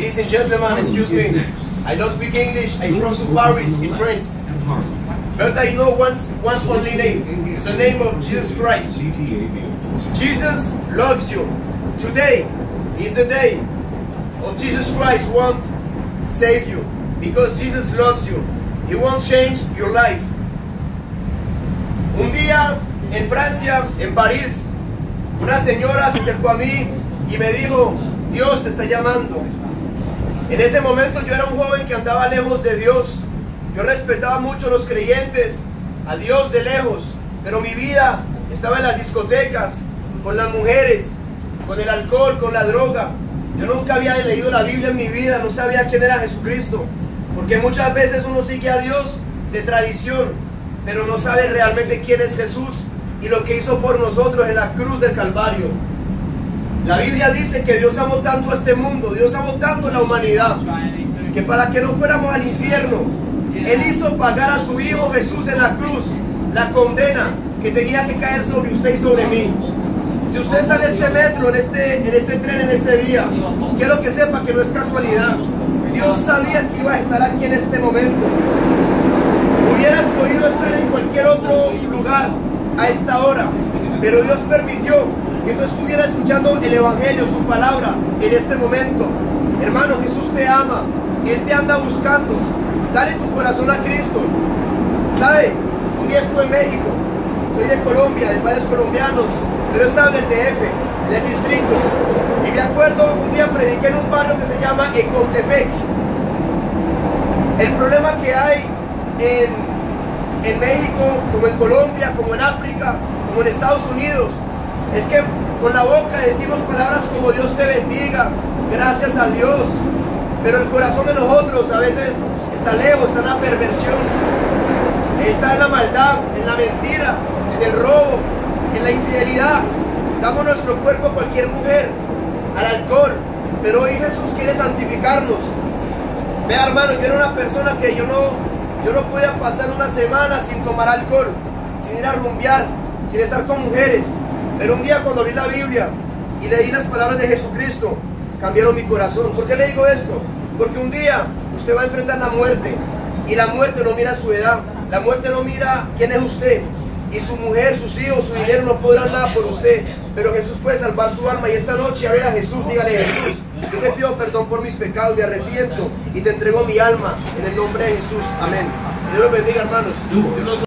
Ladies and gentlemen, excuse me. I don't speak English. I'm from Paris, in France. But I know one, one only name. It's the name of Jesus Christ. Jesus loves you. Today is the day of Jesus Christ wants save you. Because Jesus loves you. He won't change your life. Un día en Francia, en París, una señora se acercó a mí y me dijo, Dios te está llamando. En ese momento yo era un joven que andaba lejos de Dios. Yo respetaba mucho a los creyentes, a Dios de lejos, pero mi vida estaba en las discotecas, con las mujeres, con el alcohol, con la droga. Yo nunca había leído la Biblia en mi vida, no sabía quién era Jesucristo, porque muchas veces uno sigue a Dios de tradición, pero no sabe realmente quién es Jesús y lo que hizo por nosotros en la cruz del Calvario. La Biblia dice que Dios amó tanto a este mundo, Dios amó tanto a la humanidad, que para que no fuéramos al infierno, Él hizo pagar a su Hijo Jesús en la cruz la condena que tenía que caer sobre usted y sobre mí. Si usted está en este metro, en este, en este tren, en este día, quiero que sepa que no es casualidad. Dios sabía que iba a estar aquí en este momento. Hubieras podido estar en cualquier otro lugar a esta hora, pero Dios permitió que tú estuvieras escuchando el Evangelio, su palabra, en este momento. Hermano, Jesús te ama, Él te anda buscando. Dale tu corazón a Cristo. ¿Sabe? Un día estuve en México, soy de Colombia, de padres colombianos, pero estaba en el DF, del distrito. Y me acuerdo, un día prediqué en un barrio que se llama Ecoutepec. El problema que hay en, en México, como en Colombia, como en África, como en Estados Unidos, es que con la boca decimos palabras como Dios te bendiga, gracias a Dios, pero el corazón de nosotros a veces está lejos, está en la perversión, está en la maldad, en la mentira, en el robo, en la infidelidad. Damos nuestro cuerpo a cualquier mujer, al alcohol, pero hoy Jesús quiere santificarnos. Vea hermano, yo era una persona que yo no, yo no podía pasar una semana sin tomar alcohol, sin ir a rumbear, sin estar con mujeres. Pero un día cuando abrí la Biblia y leí las palabras de Jesucristo, cambiaron mi corazón. ¿Por qué le digo esto? Porque un día usted va a enfrentar la muerte y la muerte no mira su edad, la muerte no mira quién es usted. Y su mujer, sus hijos, su dinero no podrán nada por usted. Pero Jesús puede salvar su alma. Y esta noche, a ver a Jesús, dígale Jesús, yo te pido perdón por mis pecados, me arrepiento y te entrego mi alma en el nombre de Jesús. Amén. Dios los bendiga, hermanos.